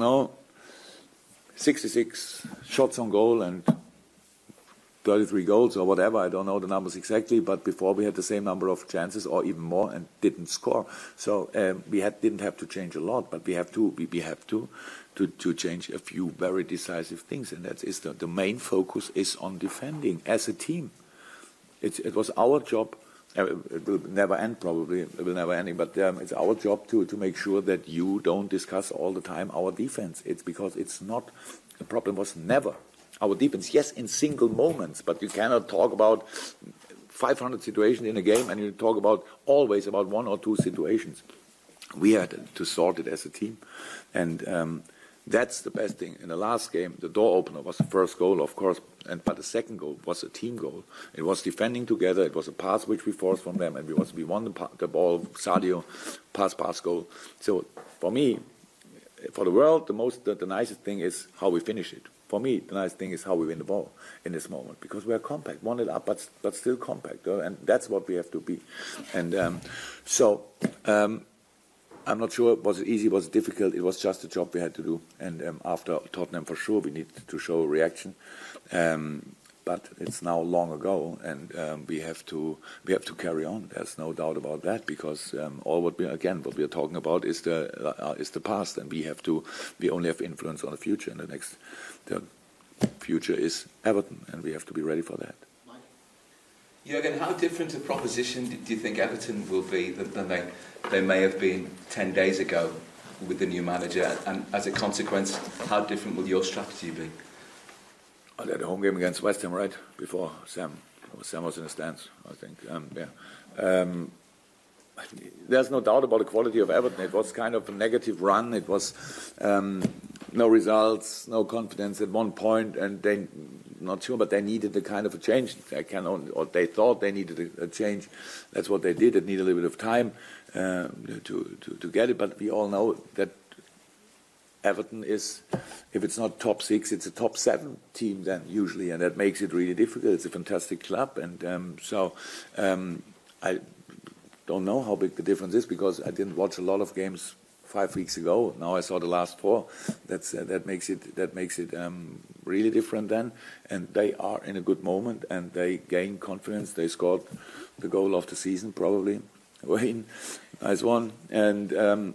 know, 66 shots on goal and 33 goals or whatever. I don't know the numbers exactly, but before we had the same number of chances or even more and didn't score. So um, we had, didn't have to change a lot, but we have to we, we have to, to to change a few very decisive things, and that is the, the main focus is on defending as a team. It's, it was our job it will never end probably. It will never end but um, it's our job to to make sure that you don't discuss all the time our defense. It's because it's not the problem was never our defense. Yes in single moments but you cannot talk about 500 situations in a game and you talk about always about one or two situations. We had to sort it as a team. And um, that's the best thing. In the last game, the door opener was the first goal, of course, and but the second goal was a team goal. It was defending together. It was a pass which we forced from them, and we was we won the, the ball. Sadio pass pass goal. So for me, for the world, the most the, the nicest thing is how we finish it. For me, the nice thing is how we win the ball in this moment because we are compact, one it up, but but still compact, and that's what we have to be. And um, so. Um, I'm not sure was it easy, was it difficult. It was just a job we had to do. And um, after Tottenham, for sure, we need to show a reaction. Um, but it's now long ago, and um, we have to we have to carry on. There's no doubt about that because um, all what we again what we are talking about is the uh, is the past, and we have to we only have influence on the future. And the next the future is Everton, and we have to be ready for that. Jurgen, how different a proposition do you think Everton will be than they, they may have been 10 days ago with the new manager? And as a consequence, how different will your strategy be? I had a home game against West Ham, right? Before Sam. Sam was in the stands, I think. Um, yeah. Um, there's no doubt about the quality of Everton. It was kind of a negative run. It was um, no results, no confidence at one point, and they not sure, but they needed a kind of a change. They can only, or they thought they needed a, a, change. That's what they did. It needed a little bit of time uh, to, to to get it. But we all know that Everton is, if it's not top six, it's a top seven team then usually, and that makes it really difficult. It's a fantastic club, and um, so um, I don't know how big the difference is because I didn't watch a lot of games five weeks ago. Now I saw the last four. That's uh, that makes it that makes it um, really different then. And they are in a good moment and they gain confidence. They scored the goal of the season probably. Wayne, nice one. And um,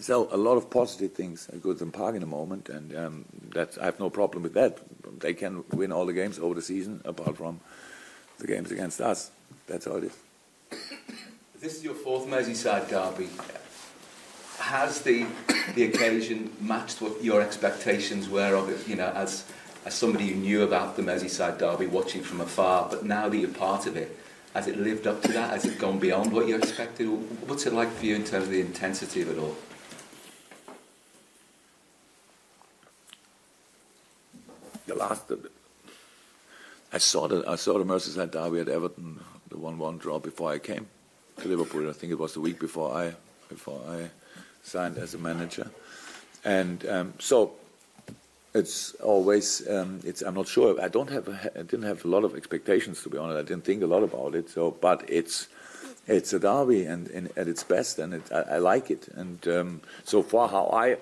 so a lot of positive things at Goodison Park in the moment, and um, that I have no problem with that. They can win all the games over the season, apart from the games against us. That's all it is. This is your fourth Merseyside derby has the the occasion matched what your expectations were of it? You know, as as somebody who knew about the Merseyside derby, watching from afar, but now that you're part of it, has it lived up to that? Has it gone beyond what you expected? What's it like for you in terms of the intensity of it all? The last, I saw the I saw the Merseyside derby at Everton, the one-one draw before I came to Liverpool. I think it was the week before I before I signed as a manager, and um, so it's always um, it's I'm not sure. I don't have I didn't have a lot of expectations to be honest. I didn't think a lot about it so but it's it's a derby and, and at its best and it, I, I, like it. And um, so far how I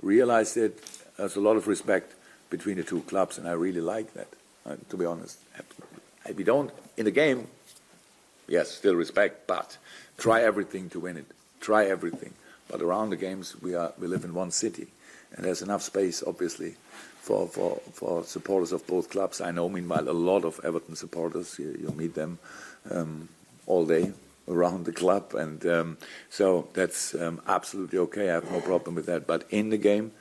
realized it there's a lot of respect between the two clubs and I really like that uh, to be honest. We don't in the game yes still respect but try everything to win it. Try everything but around the games, we are we live in one city, and there's enough space, obviously, for for for supporters of both clubs. I know, meanwhile, a lot of Everton supporters. You, you meet them um, all day around the club, and um, so that's um, absolutely okay. I have no problem with that. But in the game,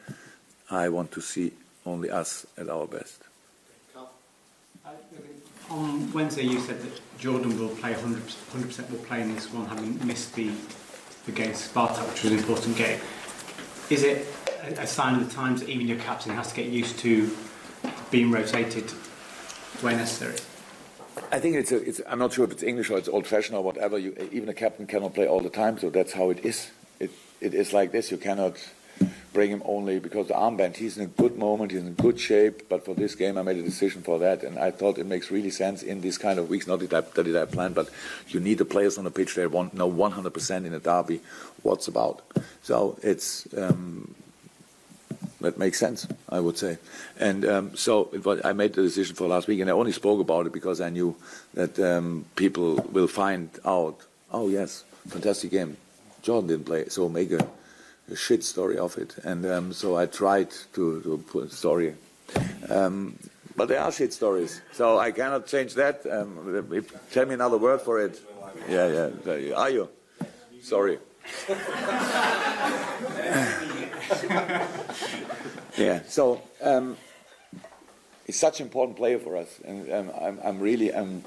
I want to see only us at our best. On Wednesday, you said that Jordan will play 100%, 100% will play in this one, having missed the against Spartak, which was an important game. Is it a sign of the times that even your captain has to get used to being rotated where necessary? I think it's, a, it's I'm not sure if it's English or it's old-fashioned or whatever. You, even a captain cannot play all the time, so that's how it is. It, it is like this. You cannot bring him only because the armband. He's in a good moment, he's in good shape, but for this game I made a decision for that, and I thought it makes really sense in these kind of weeks. Not that I, that I planned, but you need the players on the pitch. They want know 100% in a derby what's about. So it's um, that makes sense, I would say. And um, so I made the decision for last week, and I only spoke about it because I knew that um, people will find out. Oh yes, fantastic game. Jordan didn't play, so make a, shit story of it. And um, so I tried to, to put a story. Um, but there are shit stories, so I cannot change that. Um, if, tell me another word for it. Yeah, yeah. Are you? Sorry. yeah. So um, he's such an important player for us, and um, I'm, I'm really um,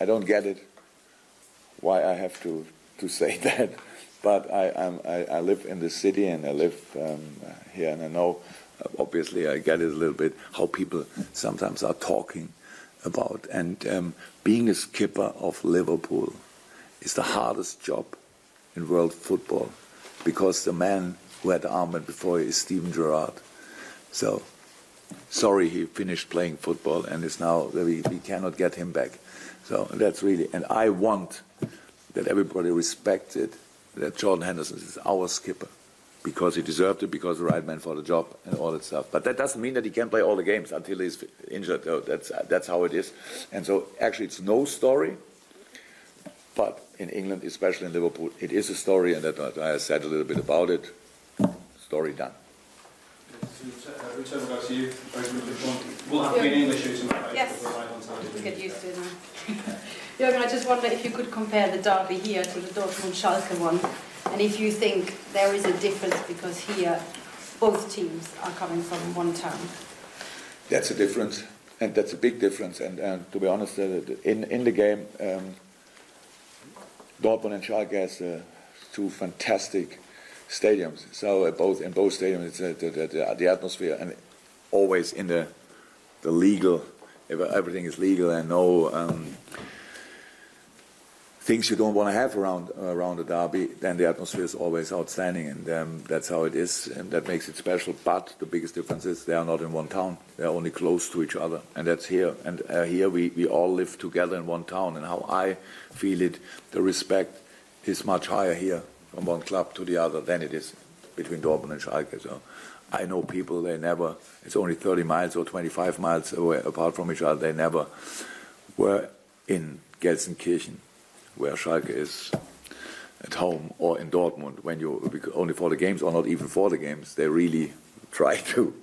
I don't get it why I have to to say that, but I I, I live in the city and I live um, here, and I know obviously I get it a little bit how people sometimes are talking about and um, being a skipper of Liverpool is the hardest job in world football because the man who had armband before is Steven Gerrard. So sorry he finished playing football and is now we, we cannot get him back. So that's really and I want that everybody respects it that Jordan Henderson is our skipper because he deserved it, because the right man for the job, and all that stuff. But that doesn't mean that he can play all the games until he's injured. That's that's how it is. And so actually, it's no story. But in England, especially in Liverpool, it is a story, and that I said a little bit about it. Story done. Return back to you. We'll have to be in English shooting Yes. We'll get used to it now. Jürgen, I just wonder if you could compare the derby here to the Dortmund-Schalke one, and if you think there is a difference because here both teams are coming from one town. That's a difference, and that's a big difference. And, and to be honest, uh, in in the game, um, Dortmund and Schalke has uh, two fantastic stadiums. So both in both stadiums, uh, the, the, the, atmosphere and always in the the legal. Everything is legal and no. Um, things you don't want to have around around a derby, then the atmosphere is always outstanding, and um, that's how it is, and that makes it special. But the biggest difference is they are not in one town; they are only close to each other, and that's here. And uh, here we, we all live together in one town, and how I feel it, the respect is much higher here from one club to the other than it is between Dortmund and Schalke. So. I know people, they never, it's only 30 miles or 25 miles away apart from each other, they never were in Gelsenkirchen where Schalke is at home or in Dortmund when you only for the games or not even for the games they really try to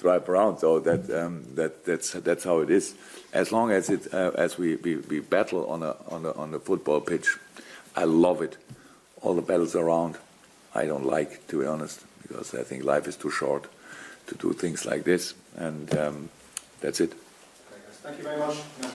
drive around so that um, that that's that's how it is as long as it uh, as we, we, we battle on a on a on a football pitch I love it all the battles around I don't like to be honest because I think life is too short to do things like this and um, that's it Thank you very much.